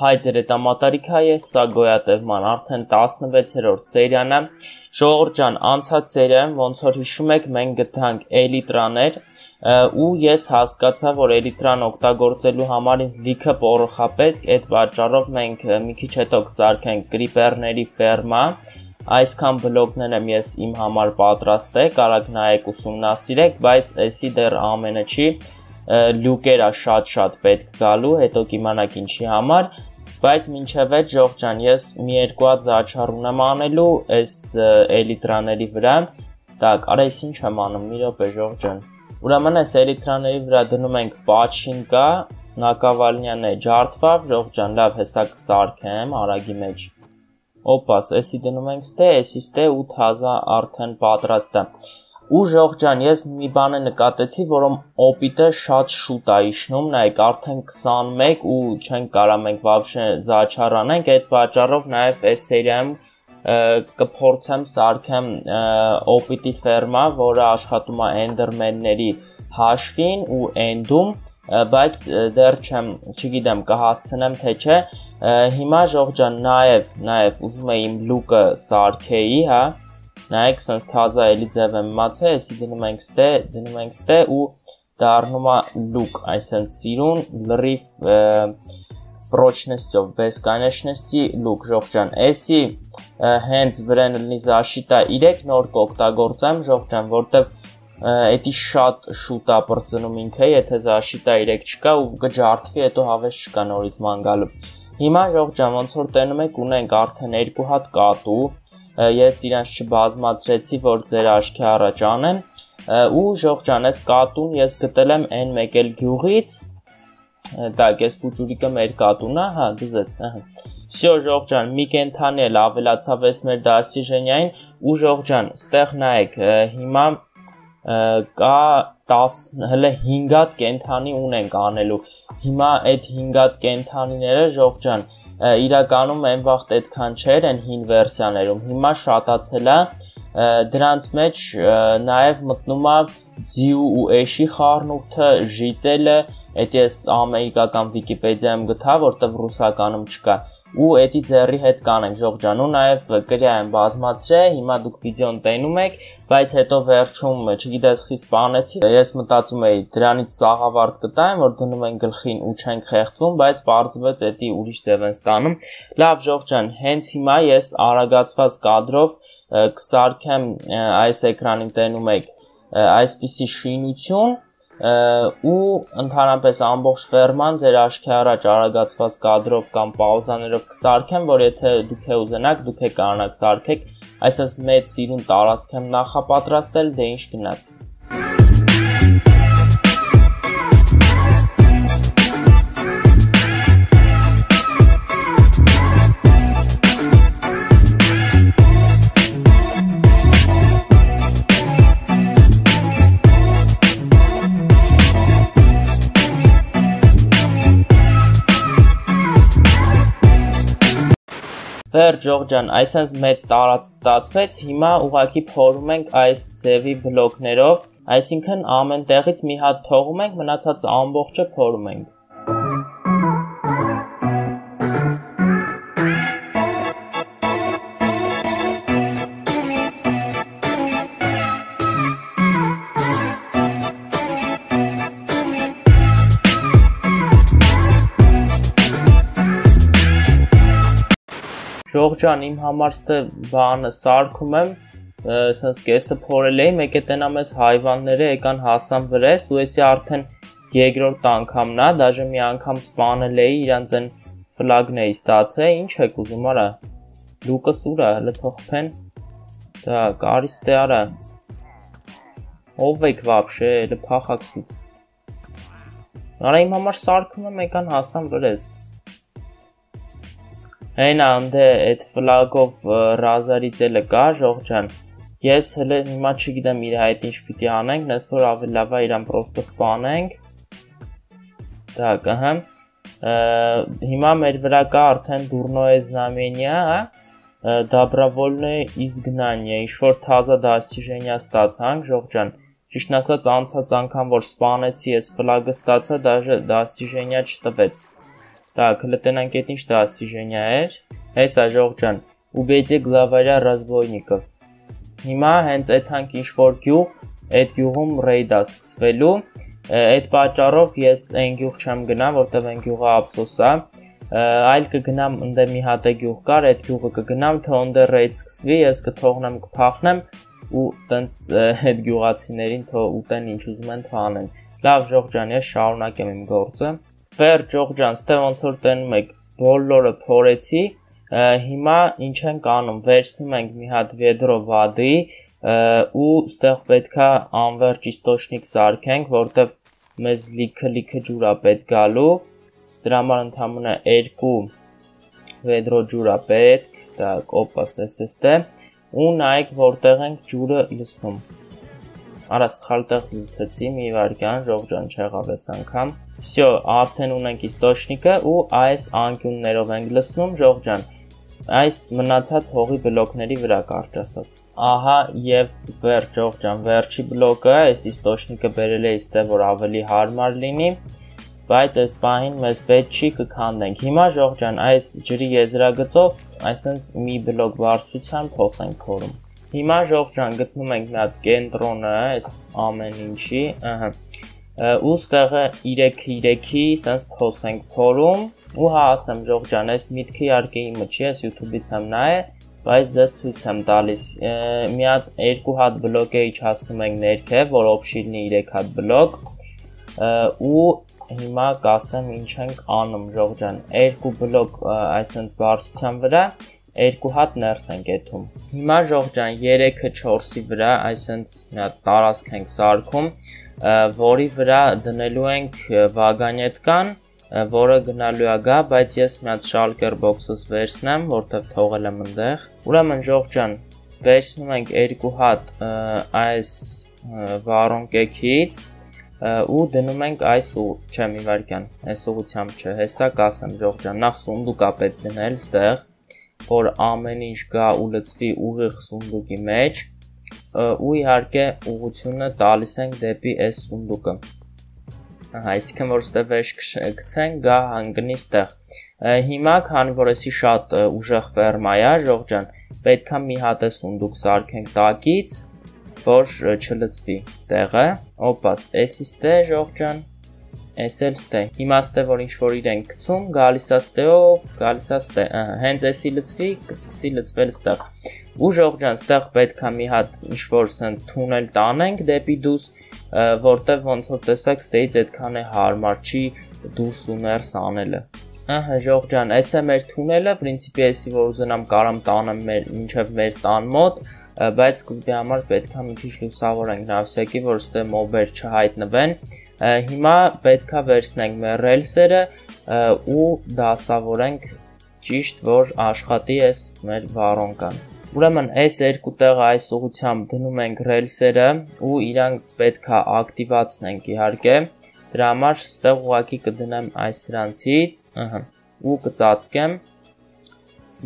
Հայ ձերետամատարիքա է, սա գոյատևման արդեն 16-րդ սերիան է։ Ժողովուրդ ջան, անցած սերիայում ոնց որ հիշում եք, մենք գտանք էլիտրաներ, ու ես հասկացա, որ էլիտրան օգտագործելու համար ինձ լիքը պորոխա պետք, այդ պատճառով մենք մի քիչ հետո կսարքենք կրիպերների ֆերմա, այսքան բլոկներ եմ ես իմ համար պատրաստել, կարաք նայեք ուսումնասիրեք, բայց էսի դեռ ամենը չի, լուկերա շատ-շատ պետք գալու, հետո կիմանաք ինչի համար, բայց մինչև այդ ժող ջան, ես մի երկու հատ զաչառ ունեմ անելու այս էլիտրաների վրա։ Так, արա ես ինչ եմ անում, մի րոպե ժող ջան։ Ուրեմն այս էլիտրաների վրա դնում ենք պաչինկա, Նակավալնյանն է ջարդվավ, ժող ջան, լավ, հեսա կսարքեմ արագի մեջ։ Օպաս, էսի դնում ենք ստե, էսի ստե 8000 արդեն պատրաստ է։ ու Ժողջան, ես մի բան եմ նկատեցի, որում օպիտը շատ շուտ է իշնում, նայեք, արդեն 21 ու չեն կարա մենք բավշե զաչարանենք, այդ պատճառով նաև այս սերիայում կփորձեմ սարքեմ օպիտի ֆերմա, որը աշխատում է Enderman-ների հաշվին ու End-ում, բայց դեռ չեմ, չգիտեմ, կհասցնեմ թե չէ։ Հիմա Ժողջան նաև, նաև ուզում եմ իմ լուկը սարքեի, հա, նայեք սենց թազա էլի ձև եմ իմացել, էսի դնում ենք ստե, դնում ենք ստե ու դառնում է look, այսինքն սիրուն լրիվ прочностью, бесконечности look, ժողջան։ Էսի հենց վրան լինի զաշիտա 3 նոր կօգտագործեմ, ժողջան, որտեվ էդի շատ շուտ է բրծնում ինքը, եթե զաշիտա 3 չկա ու կջարդվի, հետո հավես չկա նորից ման գալու։ Հիմա ժողջան, ոնց որ տենում եք, ունենք արդեն երկու հատ կատու, ես իրանց չբազմացրեցի, որ ձեր աչքի առաջ անեմ ու ժողջան ես կատուն ես գտել եմ այն մեկ էլ գյուղից դա կես փուճուրիկը մեր կատունա հա դուզեց հա Սյո ժողջան մի կենթանի էլ ավելացավ ես մեր դաստիժենյային ու ժողջան ստեղ նայեք հիմա կա 10 հələ 5 հատ կենթանի ունենք անելու հիմա այդ 5 հատ կենթանիները ժողջան իրականում այն վաղտ այդքան չէր այն հին վերսիաներում։ Հիմա շատացել է դրանց մեջ նաև մտնում է ձիու ու էշի խառնուրդը, ժիծելը, այդ ես ամերիկական վիկիպեդիայում գտա, որտեղ ռուսականում չկա ու էդի ձեռի հետ կանենք ժողջան ու նաև կրյա եմ բազմացրե հիմա դուք վիդեոն տենում եք բայց հետո վերջում չգիտես խի սպանեցի ես մտածում էի դրանից սաղավարտ կտայեմ որ դնում են գլխին ու չենք խեղդվում բայց պարզվեց էդի ուրիշ ձև են ստանում լավ ժողջան հենց հիմա ես արագացված կադրով կսարքեմ այս էկրանին տենում եք այսպիսի շինություն ու ընդհանրապես ամբողջ ֆերման ձեր աչքի առաջ արագացված կադրով կամ պաուզաներով կսարքեմ, որ եթե դուք է ուզենաք, դուք է կարողանաք սարքեք, այսպես մեծ սիրուն տարածք եմ նախապատրաստել, դե ինչ գնաց։ Վերջ Ժողջան, այսպես մեծ տարածք ստացվեց, հիմա ուղակի փորում ենք այս ձևի բլոկներով, այսինքն ամեն տեղից մի հատ թողում ենք, մնացած ամբողջը փորում ենք։ Շող ջան, իմ համար ստե բանը սարկում եմ, ասես կեսը փորել էի, մեկ է տենամ էս հայվանները եկան հասան վրես ու էսի արդեն երկրորդ անգամն է, դաժե մի անգամ սպանել էի իրանց այն ֆլագն էի ստացել, ի՞նչ եք ուզում արա։ Լուկաս ուրա, հələ թողփեն։ Դա կարիստե արա։ Ո՞վ եք վաբշե, հələ փախած դուց։ Արա իմ համար սարկում եմ եկան հասան վրես։ Հենա անդե այդ ֆլագով ռազարից էլը կա ժողջան։ Ես հələ հիմա չգիտեմ իր այդ ինչ պիտի անենք, նեսօր ավելի լավ է իրան պրոստը սպանենք։ Так, ահա։ Հիմա մեր վրա կա արդեն դուրնոե знамения, հա։ Добровольное изгнание, ինչ որ թազա դաստիժենյա ստացանք, ժողջան։ Ճիշտն ասած, անցած անգամ որ սպանեցի, ես ֆլագը ստացա, դաժե դաստիժենյա չտվեց։ Так, лейтенант Кетин что достижение էր։ Հես աջող ջան, ուբեցե գլավարյա ռազմոյնիկով։ Հիմա հենց այդ հանք ինչ որ գյուղ, այդ գյուղում ռեյդա սկսվելու, այդ պատճառով ես այն գյուղ չեմ գնա, որտեղ այն գյուղը ափսոս է։ Այլ կգնամ ընդ մի հատ է գյուղ կար, այդ գյուղը կգնամ, թե ոնդը ռեյդ սկսվի, ես կթողնեմ կփախնեմ ու տենց այդ գյուղացիներին թող ուտեն ինչ ուզում են թանեն։ Լավ, ժողջան, ես շարունակեմ իմ գործը։ Վեր Ջողջան, ստե ոնց որ տենում եք բոլորը փորեցի, հիմա ինչ ենք անում, վերցնում ենք մի հատ վեդրո վադի ու ստեղ պետքա անverջ իստոշնիկ սարքենք, որտեվ մեզ լիքը-լիքը ջուր է պետք գալու։ Դրա համար ընդամենը 2 վեդրո ջուր է պետք, դա կոպաս էսստե ու նայեք որտեղ ենք ջուրը լցնում։ Արա սխալ տեղ լցեցի մի վարքյան, ժողջան չեղավ այս անգամ։ Всё, արդեն ունենք իստոշնիկը ու այս անկյուններով ենք լցնում, ժողջան։ Այս մնացած հողի բլոկների վրա կարճ ասած։ Ահա եւ վերջ ժողջան, վերջի բլոկը, այս իստոշնիկը բերել է իստե որ ավելի հարմար լինի բայց այս պահին մեզ պետք չի կքանդենք։ Հիմա ժողջան այս ջրի եզրագծով այսենց մի բլոկ բարձրության փոս ենք փորում։ Հիմա ժողջան գտնում ենք մի հատ կենտրոնը այս ամեն ինչի, ըհը։ Ու ստեղը 3-3-ի sense փոս ենք փորում ու հա ասեմ ժողջան, այս միտքը իհարկե իմը չի, այս YouTube-ից եմ նայե, բայց ձեզ ցույց եմ տալիս։ Մի հատ երկու հատ բլոկ է իջացնում ենք ներքև, որ օբշի լինի 3 հատ բլոկ ու հիմա կասեմ ինչ ենք անում ժողջան։ Երկու բլոկ այսպես բարձրության վրա երկու հատ ներս ենք եթում։ Հիմա ժողջան 3-ը 4-ի վրա, այսենց մի հատ տարածք ենք սարքում, որի վրա դնելու ենք վագանետկան, որը գնալու է գա, բայց ես մի հատ շալկեր բոքսս վերցնեմ, որտեղ թողել եմ այնտեղ։ Ուրեմն ժողջան, վերցնում ենք երկու հատ այս վառոնկեքից ու դնում ենք այս ու չէ մի վարքյան, այս ուղությամբ չէ, հեսա կասեմ ժողջան, նախ սունդուկ է պետք դնել ստեղ որ ամեն ինչ գա ու լցվի ուղիղ սունդուկի մեջ ու իհարկե ուղությունը տալիս ենք դեպի այս սունդուկը Ահա, այսինքն որ ստե վեշ գցեն, գա հանգնի ստեղ։ Հիմա քանի որ էսի շատ ուժեղ ֆերմա է, ժողջան, պետքա մի հատ է սունդուկ սարքենք տակից, որ չլցվի տեղը։ Օպաս, էսի ստե ժողջան, Էս էլ ստե։ Հիմա ստե որ ինչ որ իրեն գցում, գալիս է ստեով, գալիս է ստե։ Ահա, հենց էսի լծվի, կսկսի լծվել ստեղ։ Ու ժողջան, ստեղ պետքա մի հատ ինչ որ սենց թունել տանենք դեպի դուս, որտեվ ոնց որ տեսակ ստեից այդքան է հարմար չի դուրս ու ներս անելը։ Ահա ժողջան, էս է մեր թունելը, պրինցիպի էսի որ ուզենամ կարամ տանեմ մեր մինչև մեր տան մոտ, բայց սկզբի համար պետքա մի քիչ լուսավորենք նավսյակի, որ ստե մոբեր չհայտնվեն Հիմա պետքա վերցնենք մեր ռելսերը ու դասավորենք ճիշտ որ աշխատի այս մեր վառոնկան։ Ուրեմն այս երկու տեղը այս ուղությամբ դնում ենք ռելսերը ու իրանք պետքա ակտիվացնենք իհարկե։ Դրա համար ստեղ ուղակի կդնեմ այս սրանցից, ըհը, ու կծածկեմ։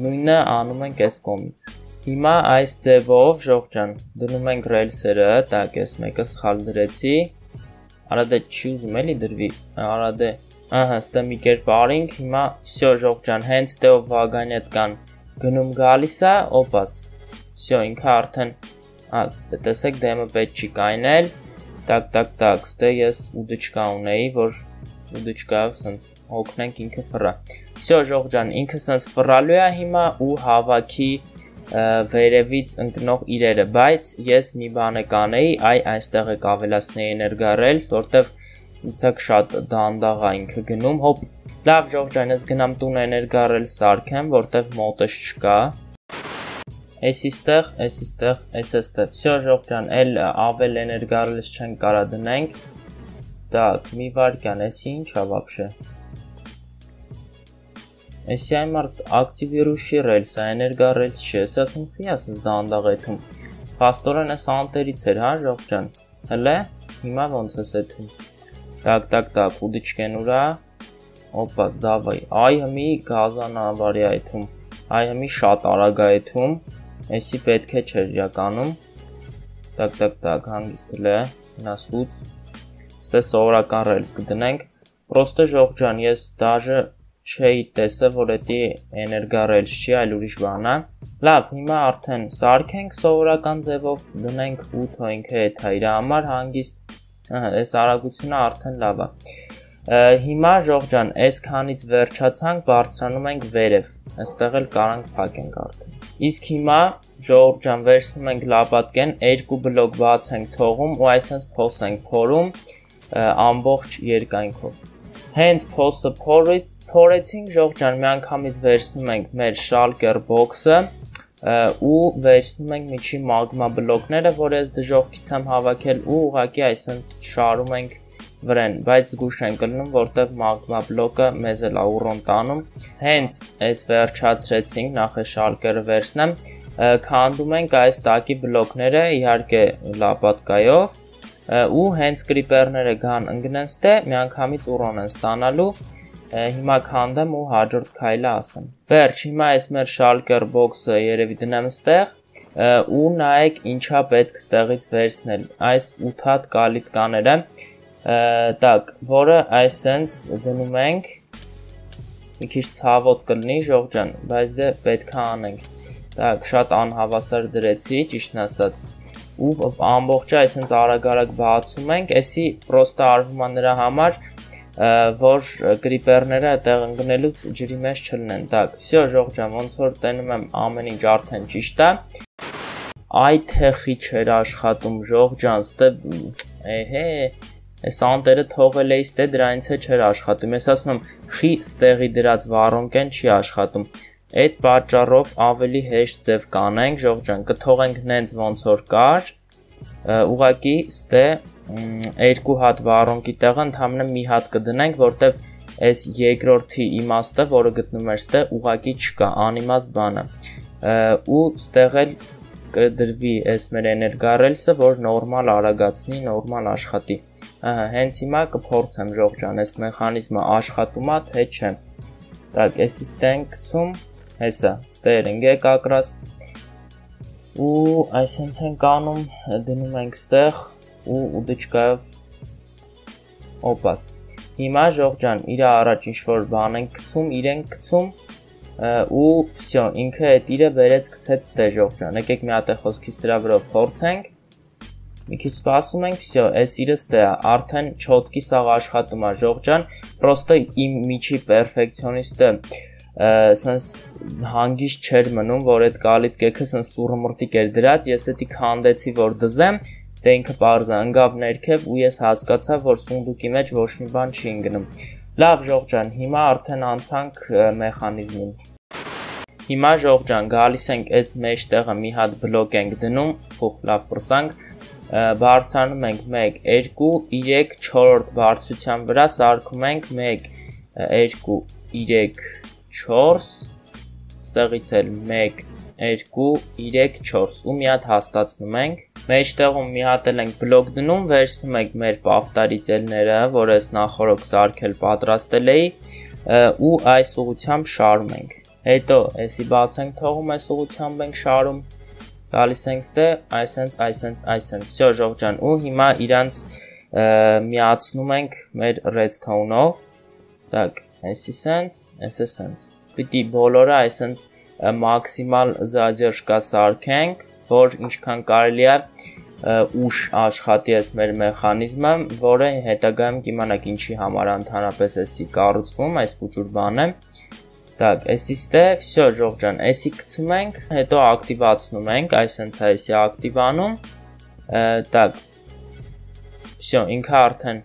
Նույնը անում ենք այս կողմից։ Հիմա այս ձևով ժողջան դնում ենք ռելսերը, տակ էս մեկը սխալ դրեցի։ Արա դե չի ուզում էլի դրվի։ Արա դե, ահա, ստե մի կերպ արինք, հիմա վсё ժողջան, հենց տեով վագանետ կան գնում գալիս է, օպաս։ Всё, ինքը արդեն ա տեսեք դեմը պետք չի կայնել։ Так, так, так, ստե ես ուդիչկա ունեի, որ ուդիչկայով սենց օգնենք ինքը ֆռա։ Всё ժողջան, ինքը սենց ֆռալու է հիմա ու հավաքի վերևից ընկնող իրերը, բայց ես մի բան կանեի, այ այստեղ եք ավելացնեի էներգարելս, որտեվ ինձակ շատ դանդաղ է ինքը գնում, հոպ, լավ ժողջան, ես գնամ տուն էներգարել սարքեմ, որտեվ մոտս չկա, Էսիստեղ, էսիստեղ, էսստեղ։ Всё ժողջան, էլ ավել էներգարելս չեն կարա դնենք։ Так, մի վարքան, էսի ինչ է вообще։ Էսի մարդ ակտիվիրուշի ռելս, էներգա ռելս չի, ես ասում խի ասես դա անդաղեթում։ Փաստորեն էս անտերից էր, հա, ժողջան։ Հələ, հիմա ոնց ես էթում։ Так, так, так, удочкен ура. Опа, давай. Այ հմի գազանավարի այթում։ Այ հմի շատ արագ այթում։ Էսի պետք է չէր իրականում։ Так, так, так, հանգիստ լե, նասուց։ Ստե սովորական ռելս կդնենք։ Պրոստե ժողջան, ես դաժե չէի տեսը, որ դա էներգա ռելս չի, այլ ուրիշ բան է։ Լավ, հիմա արդեն սարքենք սովորական ձևով, դնենք 8 հոյնքը է թայրա համար հանգիստ Ահա, այս արագությունը արդեն լավ է։ Հիմա ժող ջան, այսքանից վերջացանք, բարձրանում ենք վերև։ Այստեղ էլ կարանք փակենք արդեն։ Իսկ հիմա ժող ջան, վերցնում ենք լապատկեն, երկու բլոկ բաց ենք թողում ու այսպես փոս ենք փորում ամբողջ երկայնքով։ Հենց փոսը փորից փորեցինք ժող ջան, մի անգամից վերցնում ենք մեր շալկեր բոքսը ու վերցնում ենք միջի մագմա բլոկները, որ ես դժողքից եմ հավաքել ու ուղակի այսպես շարում ենք վրան, բայց զգուշ ենք կլնում, որտեղ մագմա բլոկը մեզ էլ աուրոն տանում։ Հենց այս վերջացրեցինք, նախ է շալկերը վերցնեմ, քանդում ենք այս տակի բլոկները, իհարկե լապատկայով, ու հենց կրիպերները գան ընկնեն ստե, միանգամից ուրոն են ստանալու, հիմա քանդեմ ու հաջորդ քայլը ասեմ։ Վերջ, հիմա այս մեր Shulker box-ը երևի դնեմ ստեղ ու նայեք ինչա պետք ստեղից վերցնել։ Այս 8 հատ կալիտ կաները, տակ, որը այսենց դնում ենք մի քիչ ցավոտ կլինի ժող ջան, բայց դե պետք է անենք։ Տակ, շատ անհավասար դրեցի, ճիշտն ասած ու ամբողջը այսենց արագ-արագ բացում ենք, էսի պրոստա արվում է նրա համար, որ գրիպերները այդտեղ ընկնելուց ջրի մեջ չլնեն։ Так, всё, ժող ջան, ոնց որ տենում եմ ամեն ինչ արդեն ճիշտ է։ Այ թեխի չէր աշխատում ժող ջան, ստե էհե այս անտերը թողել էի ստե դրանից է չէր աշխատում։ Ես ասում եմ, խի ստեղի դրած վառոնկեն չի աշխատում։ Այդ պատճառով ավելի հեշտ ձև կանենք, ժող ջան, կթողենք նենց ոնց որ կար, ուղակի ստե երկու հատ վառոնկի տեղը ընդհանրապես մի հատ կդնենք, որտեվ այս երկրորդի իմաստը, որը գտնում էր ստե, ուղակի չկա, անիմաստ բան է։ Ու ստեղ էլ կդրվի այս մեր էներգարելսը, որ նորմալ արագացնի, նորմալ աշխատի։ Ահա, հենց հիմա կփորձեմ ժող ջան, այս մեխանիզմը աշխատում է թե չէ։ Так, էսի ստեն գցում, հեսա, ստեր ընկեք ակրաս։ ու այսենց ենք անում դնում ենք ստեղ ու ուդիչկայով օպաս հիմա ժողջան իր առաջ ինչ որ բան ենք գցում իրենք գցում ու վсё ինքը այդ իրը վերեց գցեց դե ժողջան եկեք մի հատ է խոսքի սրա վրա փորձենք մի քիչ սպասում ենք վсё այս իրը ստե արդեն չոտկի սաղ աշխատում է ժողջան պրոստը իմ միջի պերֆեկցիոնիստը սենց հանգիստ չէր մնում, որ այդ կալիտ կեքը սենց ծուրմրտիկ էր դրած, ես էդի քանդեցի, որ դզեմ, դե ինքը parza ընկավ ներքև ու ես հասկացա, որ սունդուկի մեջ ոչ մի բան չի ընկնում։ Լավ ժողջան, հիմա արդեն անցանք մեխանիզմին։ Հիմա ժողջան, գալիս ենք այս մեջտեղը մի հատ բլոկ ենք դնում, ֆուխ, լավ բրծանք, բարձրանում ենք 1 2 3 4-րդ բարձրության վրա սարքում ենք 1 2 3 4 ստեղից էլ 1 2 3 4 ու մի հատ հաստացնում ենք մեջտեղում մի հատ էլ ենք բլոկ դնում վերցնում ենք մեր պավտարի ծելները որը ես նախորոք սարքել պատրաստել էի ու այս ուղությամբ շարում ենք հետո էսի բաց ենք թողում այս ուղությամբ ենք շարում գալիս ենք ստե, այսենց, այսենց, այսենց։ Всё, ժող ջան, ու հիմա իրանց միացնում ենք մեր redstone-ով։ Так, այսի սենց, այսը սենց։ Պիտի բոլորը այսենց մաքսիմալ задержка սարքենք, որ ինչքան կարելի է ուշ աշխատի այս մեր մեխանիզմը, որը հետագայում կիմանաք ինչի համար ընդհանրապես էսի կառուցվում, այս փուճուր բանը։ Так, էսիստե, всё, ժողջան, էսի գցում ենք, հետո ակտիվացնում ենք, այսենց է էսի ակտիվանում։ Так, всё, ինքը արդեն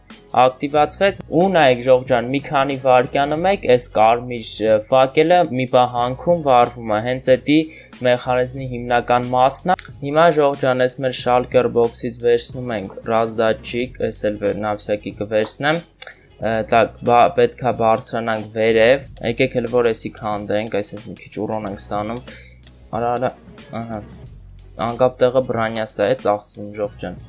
ակտիվացվեց ու նայեք ժողջան, մի քանի վայրկյանը մեկ այս կարմիր ֆակելը մի բա հանքում վառվում է, հենց էդի մեխանիզմի հիմնական մասն է։ Հիմա ժողջան, այս մեր շալկեր բոքսից վերցնում ենք ռազդաչիկ, այս էլ նավսյակի կվերցնեմ так պետքա բարձրանանք վերև եկեք էլ որ էսի քանդենք այսպես մի քիչ ուրոն ենք ստանում արա արա ահա անկապ տեղը բրանյասա է ծախսվում ժողջան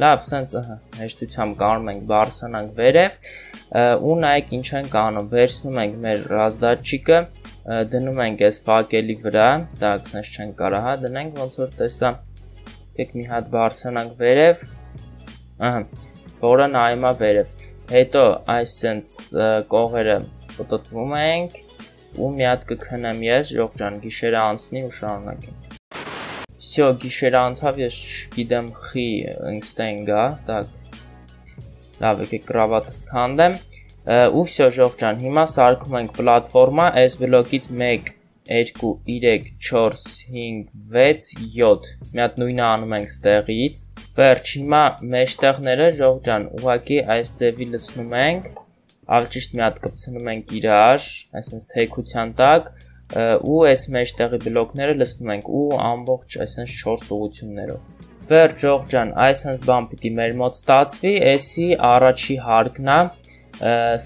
Լավ, սենց ահա, հեշտությամբ կարող ենք բարձրանանք վերև ու նայեք ինչ ենք անում։ Վերցնում ենք մեր ռազդաչիկը, դնում ենք այս ֆակելի վրա, դա sense չենք կարող, հա, դնենք ոնց որ տեսա։ Եկեք մի հատ բարձրանանք վերև։ Ահա, որը նայում է վերև։ Հետո այս sense կողերը պատտվում ենք ու մի հատ կքնեմ ես, ժողջան, գիշերը անցնի ու շարունակենք։ Всё, գիշերը անցավ, ես չգիտեմ խի ինստեն գա, так։ Լավ, եկեք կրավատս քանդեմ։ Ու всё, ժող ջան, հիմա սարքում ենք պլատֆորմա, այս բլոկից 1 2 3 4 5 6 7 մի հատ նույնը անում ենք ստեղից վերջ հիմա մեջտեղները ժող ջան ուղակի այս ձևի լցնում ենք ավելի ճիշտ մի հատ կպցնում ենք իրար, այսինքն թեքության տակ ու այս մեջտեղի բլոկները լցնում ենք ու ամբողջ այսինքն 4 ուղություններով վերջող ջան այս հենց բան պիտի մեր մոտ ստացվի էսի առաջի հարկնա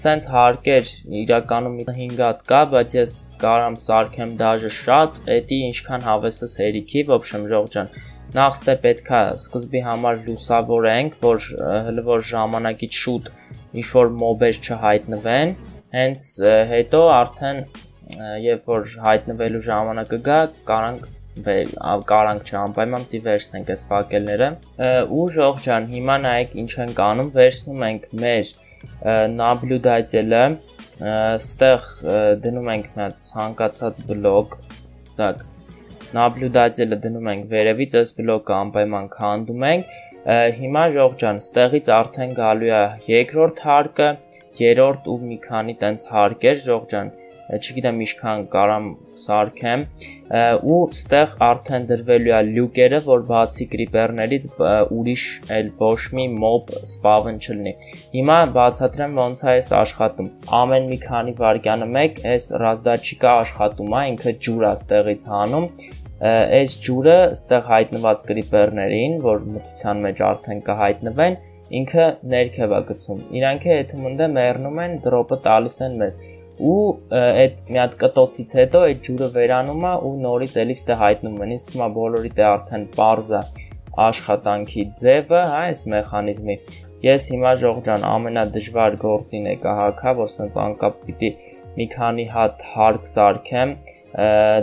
սենց հարկեր իրականում 5 հատ կա բայց ես կարամ սարքեմ դաժը շատ էտի ինչքան հավեսս հերիքի ոբշեմ ժող ջան նախ ստե պետքա սկզբի համար լուսավորենք, որ հələ որ ժամանակից շուտ ինչ որ մոբեր չհայտնվեն, հենց հետո արդեն երբ որ հայտնվելու ժամանակը գա, կարանք վեր կարանք չանպայման պիտի վերցնենք այս ֆակելները ու ժողջ ջան հիմա նայեք ինչ ենք անում վերցնում ենք մեր նաբլյուդացելը ստեղ դնում ենք նա ցանկացած բլոկ դակ նաբլյուդացելը դնում ենք վերևից այս բլոկը անպայման քանդում ենք հիմա ժողջ ջան ստեղից արդեն գալու է երկրորդ հարկը երրորդ ու մի քանի տենց հարկեր ժողջ ջան չգիտեմ ինչքան կարամ սարքեմ ու ստեղ արդեն դրվելու է լյուկերը, որ բացի կրիպերներից ուրիշ էլ ոչ մի մոբ սպավն չլինի։ Հիմա բացատրեմ ոնց է այս աշխատում։ Ամեն մի քանի վայրկյանը մեկ այս ռազդաչիկա աշխատում է, ինքը ջուր է ստեղից հանում այս ջուրը ստեղ հայտնված կրիպերներին, որ մթության մեջ արդեն կհայտնվեն, ինքը ներքև է գցում։ Իրանքը հետումնդը մեռնում են, դրոպը տալիս են մեզ ու այդ մի հատ կտոցից հետո այդ ջուրը վերանում է ու նորից էլի ստե հայտնում են։ Ինձ թվում է բոլորի դե արդեն parza աշխատանքի ձևը, հա, այս մեխանիզմի։ Ես հիմա ժող ջան ամենադժվար գործին եկա հակա, որ սենց անկապ պիտի մի քանի հատ հարկ սարքեմ,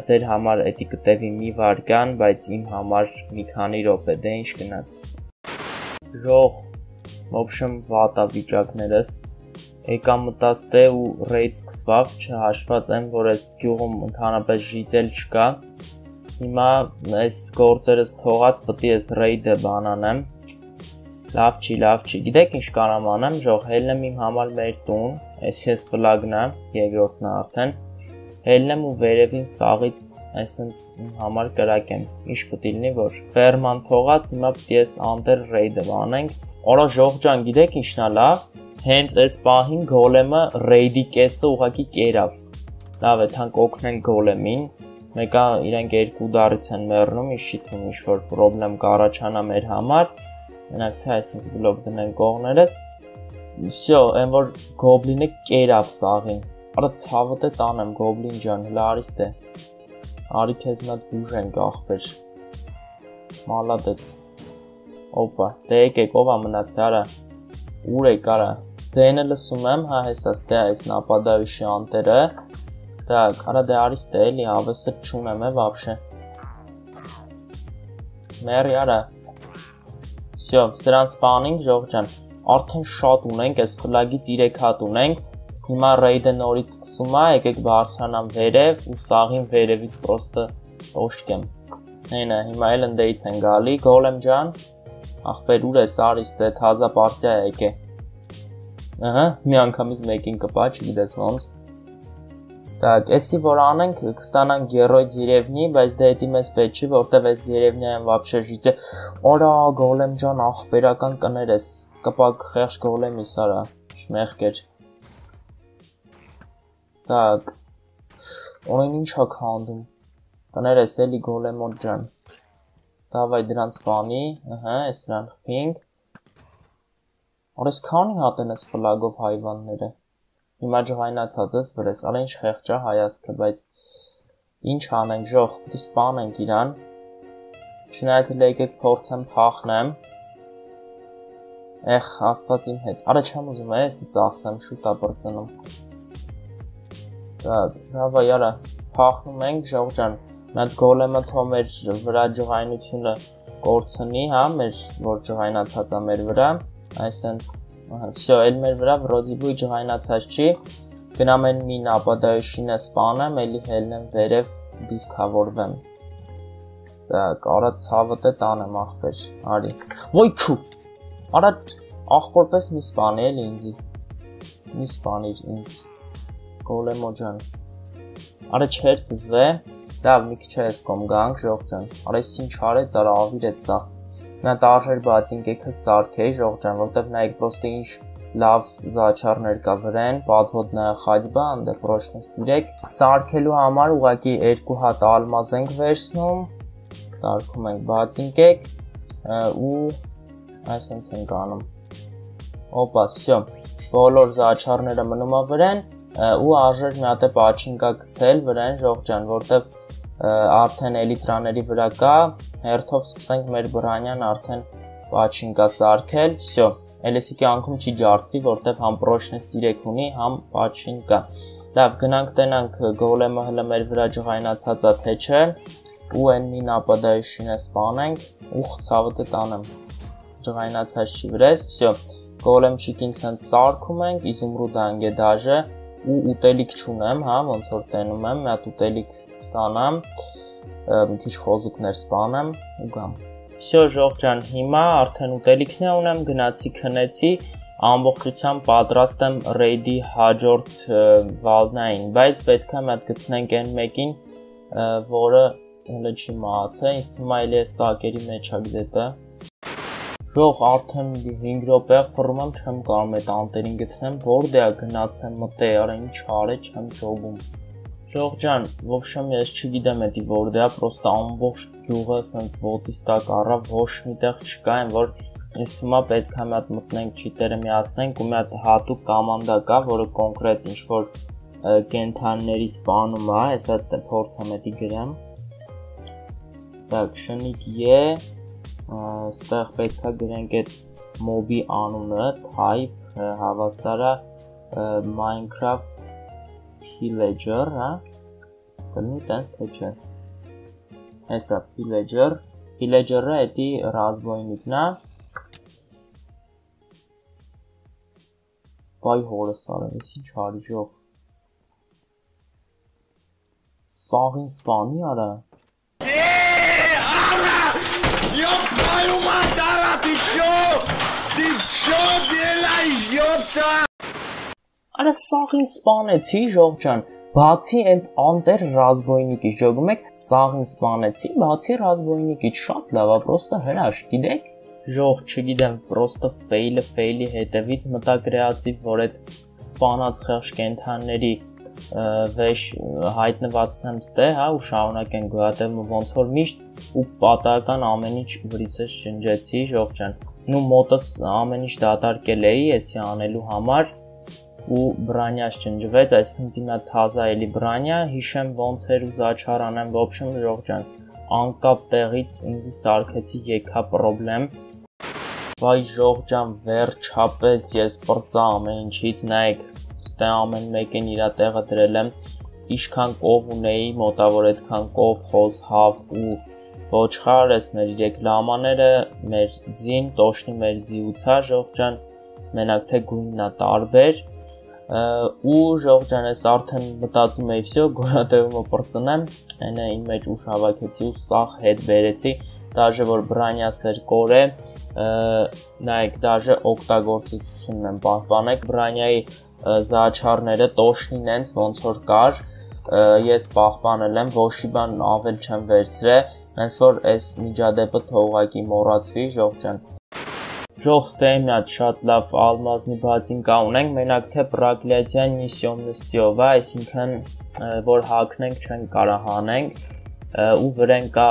ձեր համար էդի կտևի մի վարկան, բայց իմ համար մի քանի րոպե, դե ինչ գնաց։ Ռող, ոբշմ վատա վիճակներս եկա մտած դե ու ռեյդ սկսվավ, չհաշված եմ, որ այս գյուղում ընդհանրապես ժիծել չկա։ Հիմա այս գործերս թողած պետք է այս ռեյդը բանանեմ։ Լավ չի, լավ չի։ Գիտեք ինչ կարամ անեմ, ժող հելնեմ իմ համար մեր տուն, այս ես ֆլագն է, երկրորդն է արդեն հելնեմ ու վերևին սաղի այսենց իմ համար կրակեմ։ Ինչ պետք լինի որ ֆերման թողած հիմա պետք է անտեր ռեյդը անենք։ Օրա ժող ջան, գիտեք ինչն է լավ։ Հենց այս պահին գոլեմը ռեյդի կեսը ուղակի կերավ։ Լավ է, թանկ օգնեն գոլեմին։ Մեկը իրենք երկու դարից են մեռնում, ինչ չի թվում ինչ որ խնդրեմ կառաջանա մեր համար։ Մենակ թե այսպես բլոկ դնեն կողներս։ Всё, այն որ գոբլինը կերավ սաղին Արա ցավը դե տանեմ գոբլին ջան, հլա արիս դե։ Արի քեզ մի հատ բուժ ենք ախպեր։ Մալադեց։ Օպա, դե եկեք, ով է մնացի, արա։ Ուր եք, արա։ Ձենը լսում եմ, հա հեսա ստե այս нападающий անտերը։ Так, արա դե արիս դե էլի ավեսը չունեմ է вообще։ Մերի արա։ Всё, սրան սպանինք ժող ջան։ Արդեն շատ ունենք, այս ֆլագից 3 հատ ունենք Հիմա ռեյդը նորից սկսում է, եկեք բարձրանամ վերև ու սաղին վերևից պրոստը օշկեմ։ Հենա, հիմա էլ ընդեից են գալի, գոլեմ ջան։ Ախպեր ուր ես արիս դե թազա պարտիա եկե։ Ահա, մի անգամից մեկին կպա, չգիտես ոնց։ Так, էսի որ անենք, կստանանք գերոյ դերևնի, բայց դե դի մեզ պետք չի, որտեվ այս դերևնյան вообще ժիտ է։ Օրա, գոլեմ ջան, ախպերական կներես։ Կպակ խեղճ գոլեմի սարա։ Շմեղկեր։ Так. Օրեն ինչա քանդում։ Տներես էլի գոլեմոտ ջան։ Դավայ դրանց բանի, ըհը, էս դրան խփինք։ Օրս քանի հատ են էս ֆլագով հայվանները։ Հիմա ջղայնացած ես վրես, արեն շեղճա հայացքը, բայց ինչ անենք, ժող, պիտի սպանենք իրան։ Չնայած էլ եկեք փորձեմ փախնեմ։ Էխ, աստված իմ հետ։ Արա չեմ ուզում էս ծախսեմ շուտ աբրծնում։ Դա, հավա յարա, փախնում ենք, ժող ջան։ Նա գոլեմը թող մեր վրա ջղայնությունը կորցնի, հա, մեր որ ջղայնացած է մեր վրա։ վրա ահա, всё, էլ մեր վրա վրոդի բույ ջղայնացած չի։ գնամ են մի նապադայշինը սպանեմ, էլի հելնեմ վերև դիրքավորվեմ։ Так, արա ցավը տե տանեմ ախպեր, արի։ Ոյ քու։ Արա ախորպես մի սպանի էլի ինձի։ Մի սպանիր ինձ։ Գոլեմո ջան։ Արա չեր դզվե։ Լավ, մի քիչ ես կոմ գանք, ժողջ ջան։ Արա ինչ արեց, արա ավիր է սա։ Նա տարժեր բացին կեքը սարքեի, ժողջ ջան, որտեվ նայեք պրոստը ինչ լավ զաչարներ կա վրան, պատվոտնա խաջբա, անդե պրոշնը սիրեք։ Սարքելու համար ուղակի երկու հատ ալմազ ենք վերցնում, սարքում ենք բացինկեք ու այսպես ենք անում։ Օպա, всё։ Բոլոր զաչարները մնում է վրան ու արժեր մի հատ է պաչինկա գցել վրան ժողջան, որտեվ արդեն էլիտրաների վրա կա, հերթով սկսենք մեր բրանյան արդեն պաչինկա սարքել, всё։ Էլեսի կյանքում չի ջարդվի, որտեվ համ պրոշնես 3 ունի, համ պաչինկա։ Լավ, գնանք տենանք գոլեմը հələ մեր վրա ջղայնացածա թե չէ ու այն մի նապադայշինը սպանենք ու ցավը տանեմ ջղայնացած չի վրես всё գոլեմշիկին ցած սարքում ենք իզումրուդ անգեդաժը ու ուտելիք չունեմ հա ոնց որ տենում եմ մի հատ ուտելիք ստանամ մի քիչ խոզուկներ սպանեմ ու գամ всё ժող ջան հիմա արդեն ուտելիքն է ունեմ գնացի քնեցի ամբողջությամբ պատրաստ եմ ռեյդի հաջորդ վալնային բայց պետք է մատ գտնենք այն մեկին որը հələ չի մահացել, ինձ թվում է այլի այս ծակերի մեջ է գտե։ Ժող արդեն 5 րոպե ֆռում եմ, չեմ կարող այդ անտերին գտնեմ, որտե է գնացեմ մտե, արա ինչ արե, չեմ ճոգում։ Ժող ջան, ոբշեմ ես չգիտեմ էդի որտե է, պրոստը ամբողջ գյուղը սենց ոտից տակ առա, ոչ միտեղ չկա, այն որ ինձ թվում է պետք է մի հատ մտնենք չիտերը միացնենք ու մի հատ հատուկ կոմանդա կա, որը կոնկրետ ինչ որ կենթանիների սպանում է, հեսա փորձեմ էդի գրեմ Так, շնիկ է, ստեղ պետքա գրենք այդ մոբի անունը, type հավասարա Minecraft Villager, հա։ Կլինի տենց թե չէ։ Հեսա Villager, Villager-ը էդի ռազմոյնիկն է։ Բայ հորս արեմ, ես ինչ արի ժող։ Սաղին սպանի արա։ Ёб твою мать, Ара, ты чё? Ты чё, делаешь, ёпта? Արա սաղին սպանեցի ժողջան, բացի այդ անտեր ռազմոյնիկի ժողում եք, սաղին սպանեցի, բացի ռազմոյնիկից շատ լավ է, պրոստը հրաշ, գիտեք։ Ժող, չգիտեմ, պրոստը ֆեյլը ֆեյլի հետևից մտա գրեատիվ, որ այդ սպանած խեղճ կենթանների վեշ հայտնվածնեմ ստե, հա, ու շարունակեն գոյատևը ոնց որ միշտ ու պատահական ամեն ինչ վրիցս շնջեցի, ժողջան։ Նու մոտս ամեն ինչ դատարկել էի, էսի անելու համար ու բրանյաս չնջվեց, այսինքն դիմա թազա էլի բրանյա, հիշեմ ոնց էր ու զաչարանեմ, ոբշեմ ժողջան։ Անկապ տեղից ինձի սարքեցի եկա պրոբլեմ, Վայ ժողջան վերջապես ես բրծա ամեն ինչից նայեք ստե ամեն մեկին իր տեղը դրել եմ ինչքան կով ունեի մոտավոր այդքան կով խոզ հավ ու ոչխար էս մեր երեք լամաները մեր ձին տոշնի մեր ձիուցա ժողջան մենակ թե գույննա տարբեր ու ժողջան ես արդեն մտածում էի վсё գորատեումը պրծնեմ այն այն մեջ ուշ հավաքեցի ու սախ հետ բերեցի դաժե որ բրանյասեր կորե նայեք դաժե օկտագործությունն եմ պահպանեք բրանյայի զաչարները տոշնին ենց ոնց որ կար ես պահպանել եմ ոչի բան ավել չեմ վերցրե հենց որ այս միջադեպը թողակի մոռացվի ժողջան Ժող ստեյ մի հատ շատ լավ ալմազնի բացինկա ունենք, մենակ թե պրակլյացիան նիսյոմնստիով է, այսինքն որ հակնենք չեն կարա հանենք ու վրեն կա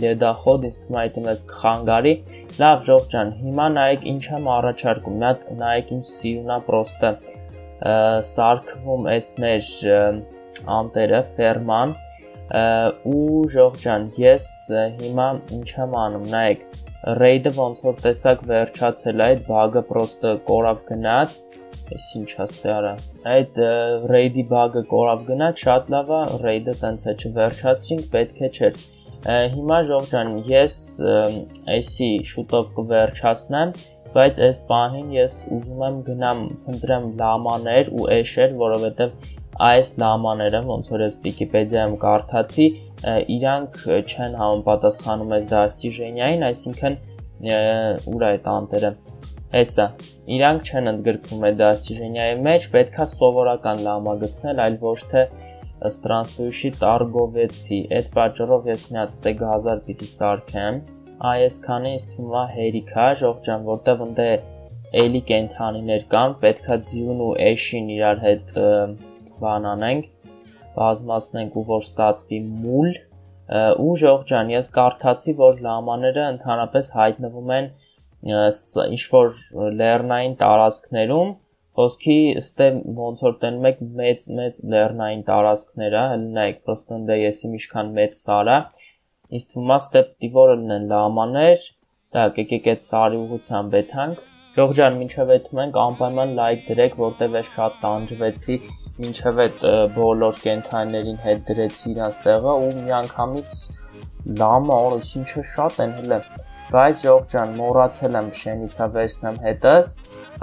լեդախոդ, այդ ես կխանգարի։ Լավ, ժող ջան, հիմա նայեք ինչ եմ առաջարկում։ Նա նայեք ինչ սիրունա պրոստը սարքվում էս մեր անտերը ֆերման ու ժողջան ես հիմա ինչ եմ անում նայեք ռեյդը ոնց որ տեսակ վերջացել է այդ բագը պրոստը կորավ գնաց էս ինչ ասते արա այդ ռեյդի բագը կորավ գնաց շատ լավ է ռեյդը տենց է չվերջացրինք պետք է չէր հիմա ժողջան ես էսի շուտով կվերջացնեմ բայց այս պահին ես ուզում եմ գնամ փնտրեմ լամաներ ու էշեր, որովհետև այս լամաները, ոնց որ ես Wikipedia-ում կարդացի, իրանք չեն համապատասխանում այս դասի ժենյային, այսինքն ուր է այդ անտերը։ Հեսա, իրանք չեն ընդգրկվում այդ դասի ժենյայի մեջ, պետքա սովորական լամագծնել, այլ ոչ թե ստրանստուշի տարգովեցի։ Այդ պատճառով ես մի հատ ստեգ 1000 պիտի սարքեմ։ Այս քանի սումա հերիքա ժողջան, որտեվ ընդ էլի կենթանիներ կան, պետքա ձյուն ու էշին իրար հետ բանանենք բազմացնենք ու որ ստացվի մուլ ու ժողջան ես կարդացի որ լամաները ընդհանրապես հայտնվում են ինչ որ լեռնային տարածքներում ոսկի ստե ոնց որ տենում եք մեծ մեծ լեռնային տարածքները հնայեք պրոստո դե եսի միշքան մեծ սարա ինձ թվում է ստե դիվորը լինեն լամաներ դա եկեք այդ սարի ուղությամբ եթանք էթանք։ Ժողջան, մինչև էթում ենք անպայման լայք դրեք, որտեվ ես շատ տանջվեցի, մինչև այդ բոլոր կենթանիներին հետ դրեցի իրանց տեղը ու միանգամից լամա օրս ինչը շատ են հələ բայց ժողջան մոռացել եմ շենիցա վերցնեմ հետս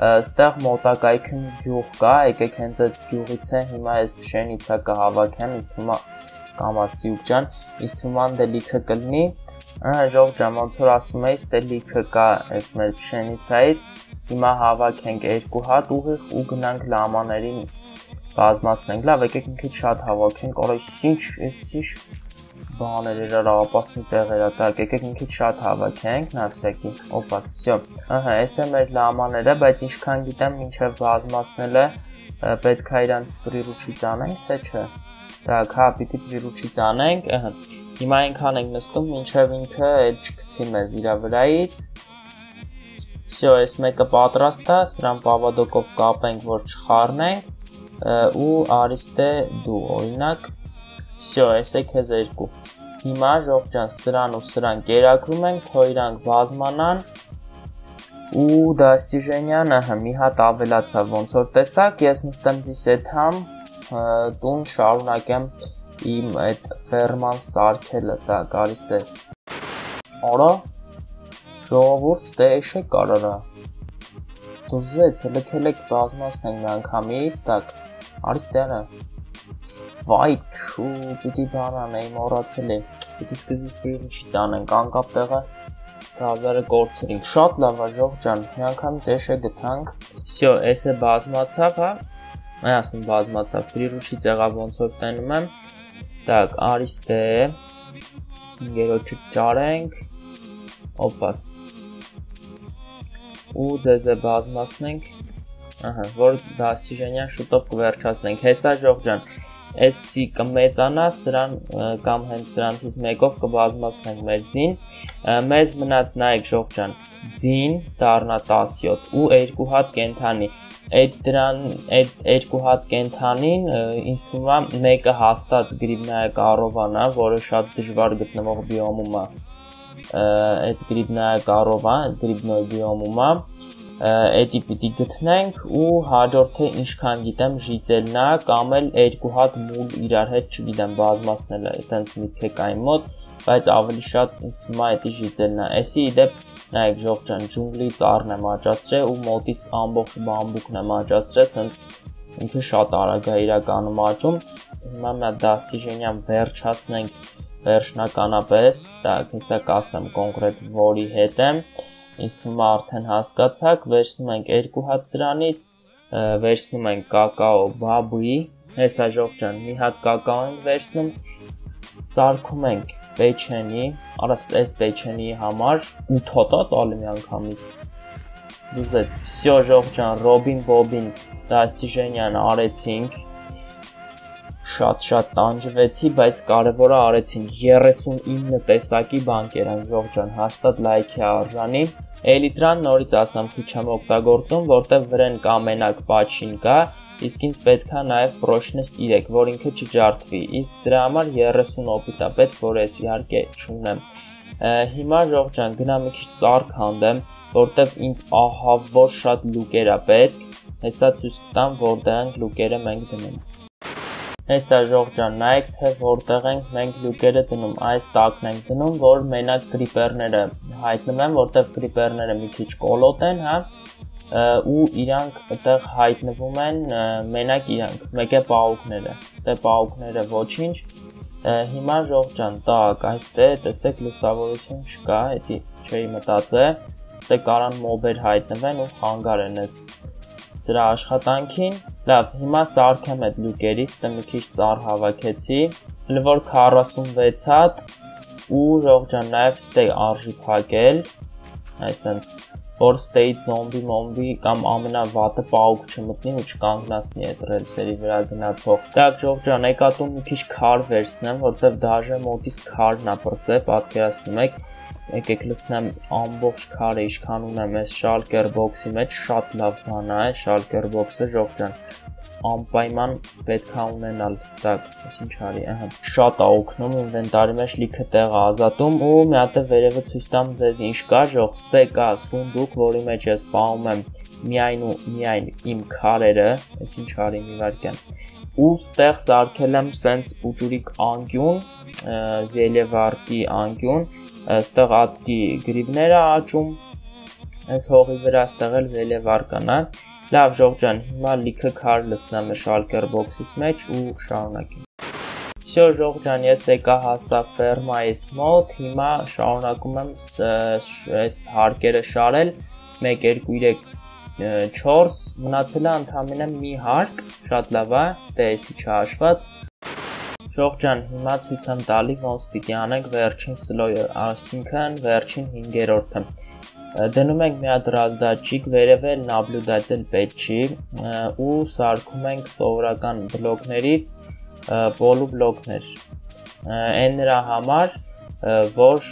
ստեղ մոտակայքում գյուղ կա եկեք հենց այդ գյուղից է հիմա այս շենիցա կհավաքեմ ինձ թվում է կամ ասիուկ ջան, ինձ թվում է դե լիքը կլինի ժող ջան, ոնց որ ասում էի, ստե լիքը կա այս մեր փշենիցայից, հիմա հավաքենք երկու հատ ուղիղ ու գնանք լամաներին բազմացնենք, լավ, եկեք մի քիչ շատ հավաքենք, արա ինչ, այս ինչ բաներ էր արա ապասնի տեղերա տակ, եկեք մի քիչ շատ հավաքենք, նավսյակի, օպաս, վсё։ Ահա, այս է մեր լամաները, բայց ինչքան գիտեմ, ինչև բազմացնել է, պետք է իրանց պրիռուչից անենք, թե՞ չէ։ Так, հա, պիտի պիրուչից անենք, ըհը։ Հիմա այնքան ենք նստում, մինչև ինքը այդ չգցի մեզ իրա վրայից։ Всё, այս մեկը պատրաստ է, սրան պավադոկով կապենք, որ չխառնենք ու արիստե դու օրինակ Всё, այս է քեզ երկու։ Հիմա ժողջան սրան ու սրան կերակրում ենք, թող իրանք բազմանան ու դաստիժենյանը հա մի հատ ավելացա ոնց որ տեսակ ես նստեմ ձիս եթամ տուն շարունակեմ իմ այդ ֆերման սարքելը, դա գալիս դե։ Արա ժողովուրդ դե էշե կարարա։ Դուզեց լքելեք բազմացնենք մի անգամից, так, արիս դերը։ Վայ, քու, պիտի բանան էի մոռացել եմ։ Պիտի սկզբից պրինչի տանենք անկապ տեղը հազարը կորցրինք։ Շատ լավ է ժող ջան, մի անգամից էշե գտանք։ Всё, էսը բազմացավ, հա, Մայասնում բազմացավ, գրիրուշի ծեղավ ոնց որ տենում եմ, տակ, արիստ է, գերոչը ճարենք, ոպաս, ու ձեզ է բազմասնենք, ահա, որ դասիժենյան շուտով կվերջացնենք, հեսա ժողջան, SC կմեծանա, սրան կամ հենց սրանցից մեկով կբազմացնենք մեր ձին։ Մեզ մնաց նայեք շողջան, ձին դառնա 17 ու երկու հատ կենթանի այդ դրան այդ երկու հատ կենթանին ինձ թվում է մեկը հաստատ գրիբնայա կարովան է, որը շատ դժվար գտնվող բիոմում է։ Այդ գրիբնայա կարովա, գրիբնոյ բիոմում է էդի պիտի գտնենք ու հաջորդը ինչքան գիտեմ ժիծելն է կամ էլ երկու հատ մուլ իրար հետ չգիտեմ բազմացնել է այտենց միտքեք այն մոտ բայց ավելի շատ ինձ թվում է դա ժիծելն է էսի իդեպ նայեք ժողջան ջունգլի ծառն եմ աճացրել ու մոտից ամբողջ բամբուկն եմ աճացրել սենց ինքը շատ արագ է իրականում աճում հիմա մի հատ դաստիժենյան վերջացնենք վերջնականապես դա հեսա կասեմ կոնկրետ որի հետ եմ ինձ թվում է արդեն հասկացաք վերցնում ենք երկու հատ սրանից վերցնում ենք կակաո բաբուի հեսա ժողջան մի հատ կակաո ենք վերցնում սարքում ենք Պեչենի, արաս այս Պեչենի համար 8 հոտ է տալի մի անգամից։ Դուզեց, всё ժողջան, Ռոբին Բոբին դաստիժենյան արեցինք։ Շատ-շատ տանջվեցի, բայց կարևորը արեցինք 39 տեսակի բանկերան ժողջան, հաստատ լայքի արժանի։ Էլիտրան նորից ասամ քիչ եմ օգտագործում, որտեվ վրեն կա մենակ պաչին կա, իսկ ինձ պետքա նաև պրոշնես 3, որ ինքը չջարդվի, իսկ դրա համար 30 օպիտա պետք, որ ես իհարկե չունեմ։ Հիմա ժողջան գնա մի քիչ ծառ քանդեմ, որտեվ ինձ ահա որ շատ լուկեր է պետք, հեսա ցույց կտամ, որ դրանք լուկերը մենք դնենք։ Հեսա ժողջան, նայեք թե որտեղ ենք մենք լուկերը դնում, այս տակն ենք դնում, որ մենակ գրիպերները հայտնվեն, որտեղ գրիպերները մի քիչ կոլոտ են, հա, ու իրանք այդտեղ հայտնվում են մենակ իրանք, մեկ է պաուկները, դե պաուկները ոչինչ, հիմա ժողջան, տակ, այստեղ տեսեք լուսավորություն չկա, էդի չէի մտածե, այստեղ կարան մոբեր հայտնվեն ու խանգար են այս սրա աշխատանքին։ Լավ, հիմա սարքեմ այդ լուկերից, դե մի քիչ ծառ հավաքեցի, լվոր 46 հատ ու ժողջան նաև ստեյ արժի փակել, այսինքն որ state zombie մոմբի կամ ամենավատը պաուկ չմտնի ու չկանգնացնի այդ ռելսերի վրա գնացող։ Դակ ժող ջան, եկատուն մի քիչ քար վերցնեմ, որտեվ դաժե մոտից քարն է բրծե, պատկերացնում եք եկեք լսնեմ ամբողջ քարը ինչքան ունեմ այս Schalker box-ի մեջ շատ լավ բան է Schalker box-ը ժողջան անպայման պետք է ունենալ դա, ինչ արի, ահա, շատ է օգնում ինվենտարի մեջ լիքը տեղ ազատում ու մի հատ վերևը ցույց տամ ձեզ ինչ կա, ժող ստեկ կա, սունդուկ, որի մեջ ես պահում եմ միայն ու միայն իմ քարերը, ես ինչ արի մի վարքան ու ստեղ սարքել եմ սենց ուջուրիկ անկյուն, Զելևարտի անկյուն, ստեղ ածկի գրիվները աճում, այս հողի վրա ստեղել Զելևարկան է, կանա լավ ժողջան հիմա լիքը քար լսնամ շալկեր բոքսից մեջ ու շարունակեմ Всё ժողջան ես եկա հասա ֆերմայից մոտ հիմա շարունակում եմ այս հարկերը շարել 1 2 3 4 մնացել է ընդամենը մի հարկ շատ լավ է դե էսի չհաշված Շողջան, հիմա ցույց եմ տալի ոնց պիտի անենք վերջին սլոյը, այսինքն վերջին 5-րդը։ դնում ենք միադրազդաչիկ վերևել նաբլյուդացել պետք չի ու սարքում ենք սովորական բլոկներից բոլու բլոկներ այն նրա համար որ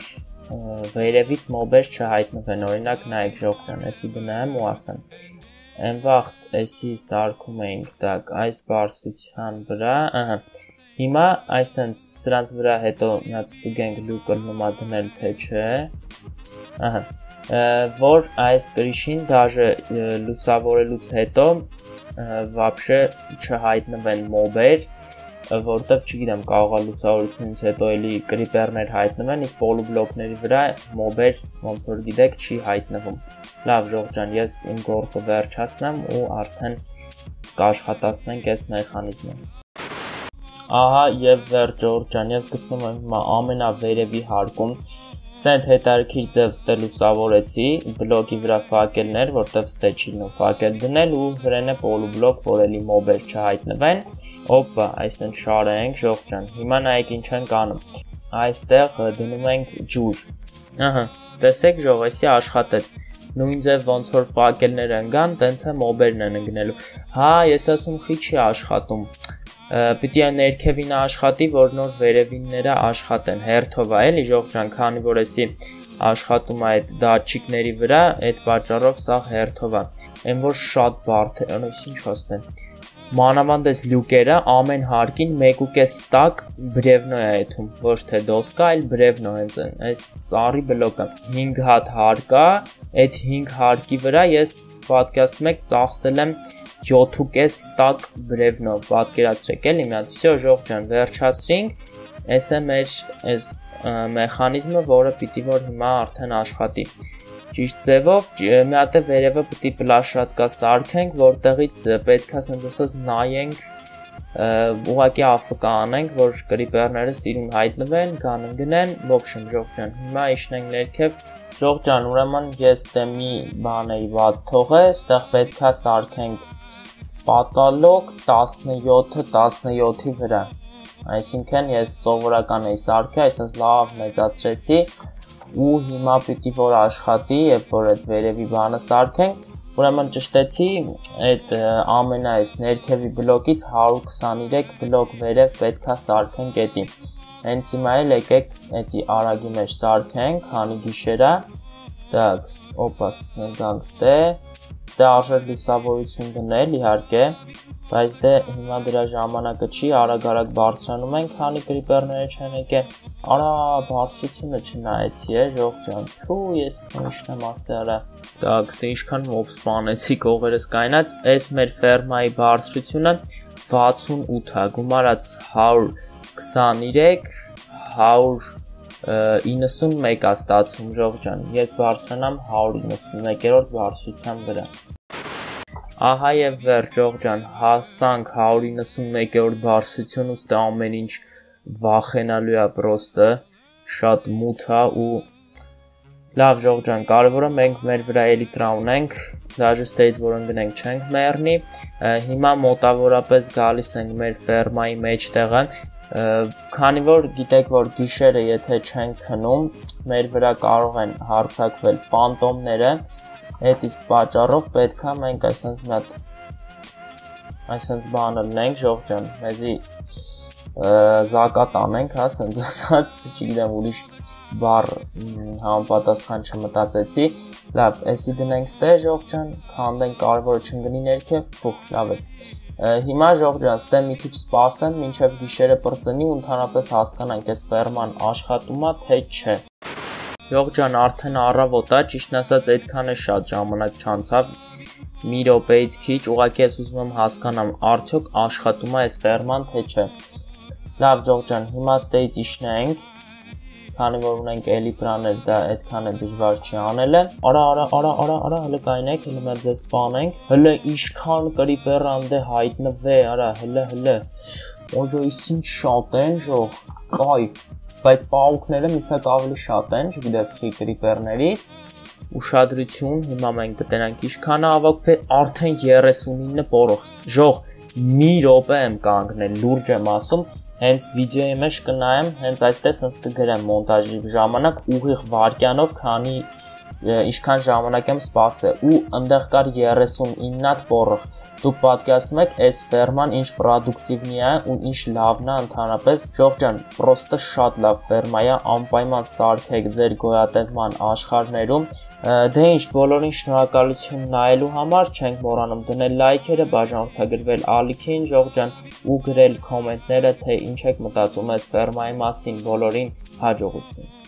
վերևից մոբեր չհայտնվեն օրինակ նայեք ժողովրդան էսի գնամ ու ասեմ այն վաղ էսի սարքում ենք տակ այս բարսության վրա ահա հիմա այսենց սրանց վրա հետո նա ցուցենք լուկը նոմա դնել թե չէ ահա որ այս գրիշին դաժե լուսավորելուց հետո вообще չհայտնվեն մոբեր, որտեվ չգիտեմ, կարող է լուսավորությունից հետո էլի կրիպերներ հայտնվեն, իսկ պոլուբլոկների վրա մոբեր ոնց որ գիտեք չի հայտնվում։ Լավ, Ժողջան, ես իմ գործը վերջացնեմ ու արդեն կաշխատացնենք այս մեխանիզմը։ Ահա եւ վերջ Ջորջան, ես գտնում եմ հիմա ամենավերևի հարկում սենց հետարքիր ձև ստելուսավորեցի, բլոկի վրա ֆակելներ, որտեվ ստե չի նո ֆակել դնել ու վրենը պոլուբլոկ, որ էլի մոբեր չհայտնվեն։ Օպա, այսեն շարը ենք, ժողջան։ Հիմա նայեք ինչ ենք անում։ Այստեղ դնում ենք ջուր։ Ահա, տեսեք ժողեսի աշխատեց նույն ձև ոնց որ ֆակելներ ընկան, տենց է մոբերն են ընկնելու։ Հա, ես ասում խի չի աշխատում պիտի ներքևին աշխատի, որ նոր վերևինները աշխատեն։ Հերթով է էլի ժողջան, քանի որ էսի աշխատում է այդ դատչիկների վրա, այդ պատճառով սա հերթով է։ Այն որ շատ բարդ է, անես ինչ ասնեմ։ Մանավանդ այս լյուկերը ամեն հարկին 1.5 ստակ բրևնո է այդում, ոչ թե դոսկա, այլ բրևնո հենց են։ Այս ծառի բլոկը 5 հատ հարկա, այդ 5 հարկի վրա ես պատկասում եք ծախսել եմ 7.5 ստակ բրևնո, պատկերացրեք էլի մի հատ, всё ժողջան, վերջացրինք, այս է մեր այս մեխանիզմը, որը պիտի որ հիմա արդեն աշխատի։ Ճիշտ ձևով մի հատ է վերևը պիտի պլաշրատկա սարքենք, որտեղից պետքա ասենք ասած նայենք ուղակի AFK անենք, որ կրիպերները սիրուն հայտնվեն, կան ընկնեն, ոբշն ժողջան։ Հիմա իշնենք ներքև Ժողջան, ուրեմն ես դե մի բան էի բաց թողել, այստեղ պետքա սարքենք պատալոգ 17-ը 17-ի վրա։ Այսինքն ես սովորական էի սարքի, այսպես լավ մեծացրեցի ու հիմա պիտի որ աշխատի, երբ որ այդ վերևի բանը սարքենք, ուրեմն ճշտեցի այդ ամենայս ներքևի բլոկից 123 բլոկ վերև պետքա սարքենք էտի։ Հենց հիմա էլ եկեք էտի արագի մեջ սարքենք, քանի գիշերա, դաքս, օպաս, գանգստե, դե արժեր լուսավորություն գնել իհարկե, բայց դե հիմա դրա ժամանակը չի, արագ-արագ բարձրանում են, քանի կրիպերները չեն եկել։ Արա բարձրությունը չնայեցի է, ժող ջան։ Ու ես քնիշնեմ ասելը։ Դա գստե ինչքան մոբ սպանեցի կողերս կայնած, այս մեր ֆերմայի բարձրությունը 68 է, գումարած 123 100 91-ա ստացվում Ժողջան։ Ես բարձրանամ 191-րդ բարձրության վրա։ Ահա եւ վերջ Ժողջան, հասանք 191-րդ բարձրություն ու ստա ամեն ինչ վախենալու է պրոստը, շատ մութ է ու Լավ Ժողջան, կարևորը մենք մեր վրա էլի տրաունենք, դաժե ստեյջ որոնք գնենք չենք մեռնի։ Հիմա մոտավորապես գալիս ենք մեր ֆերմայի մեջտեղը, քանի որ գիտեք որ գիշերը եթե չեն քնում մեր վրա կարող են հարցակվել ֆանտոմները այդ իսկ պատճառով պետքա մենք այսպես հատ այսպես բանը լենք ժող ջան մեզի զակատ անենք հա ասենց ասած չգիտեմ ուրիշ բառ համապատասխան չմտածեցի լավ էսի դնենք ստե ժող ջան քանդենք կարևորը չընկնի ներքև փուխ լավ է հիմա ժող ջան ստե մի քիչ սպասեմ մինչև գիշերը բրծնի ու ընդհանրապես հասկանանք այս ֆերման աշխատում է թե չէ ժող ջան արդեն առավոտ է ճիշտ ասած այդքան է շատ ժամանակ չանցավ մի րոպեից քիչ ուղղակի ես ուզում եմ հասկանամ արդյոք աշխատում է այս ֆերման թե չէ լավ ժող ջան հիմա ստեից իշնենք քանի որ ունենք էլիտրաներ, դա այդքան է դժվար չի անելը։ Արա, արա, արա, արա, արա, հələ կայնեք, հələ մենք ձեզ սպանենք։ Հələ ինչքան կրիպեր անդե հայտնվե, արա, հələ, հələ։ Օյո, ինչ շատ են, ժող, կայֆ։ Բայց պաուկները միցակ ավելի շատ են, չգիտես խի կրիպերներից ուշադրություն, հիմա մենք կտենանք ինչքան է ավակվել, արդեն 39 պորող։ Ժող, մի րոպե եմ կանգնել, լուրջ եմ ասում, հենց վիդեոյի մեջ կնայեմ, հենց այստեղ sense կգրեմ մոնտաժի ժամանակ ուղիղ վարքյանով, քանի ինչքան ժամանակ եմ սպասել ու այնտեղ կար 39 հատ բորող դուք պատկերացնում եք այս ֆերման ինչ պրոդուկտիվնի է ու ինչ լավն է ընդհանրապես Ժողջան, պրոստը շատ լավ ֆերմա է, անպայման սարքեք ձեր գոյատևման աշխարհներում Դե ինչ, բոլորին շնորհակալություն նայելու համար, չենք մոռանում դնել լայքերը, բաժանորդագրվել ալիքին, Ժողջան ու գրել կոմենտները, թե ինչ եք մտածում այս ֆերմայի մասին, բոլորին հաջողություն։